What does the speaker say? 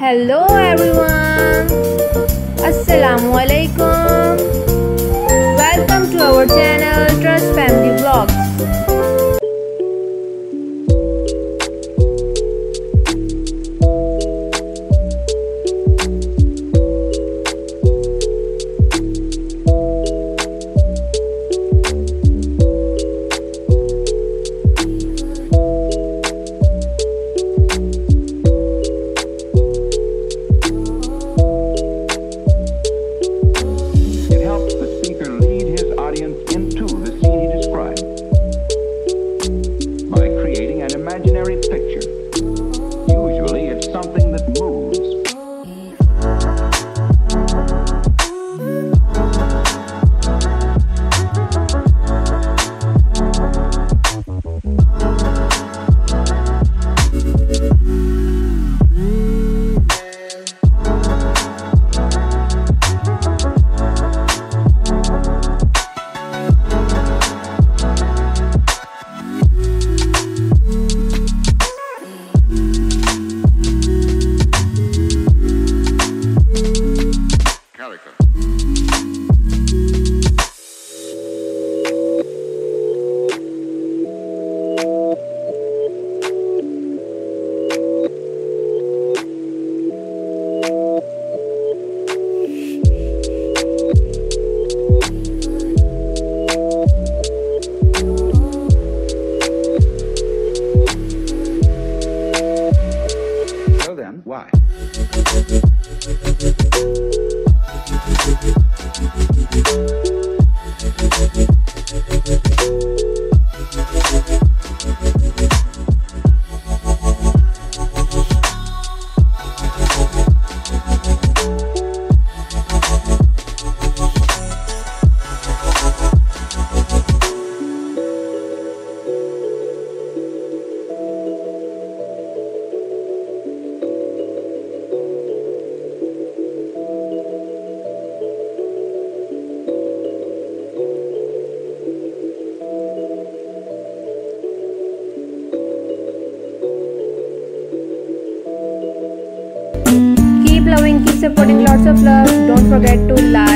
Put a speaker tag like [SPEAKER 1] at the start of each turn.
[SPEAKER 1] hello everyone. Assalamu alaikum
[SPEAKER 2] Why?
[SPEAKER 1] Keep loving, keep supporting, lots of love. Don't forget to like.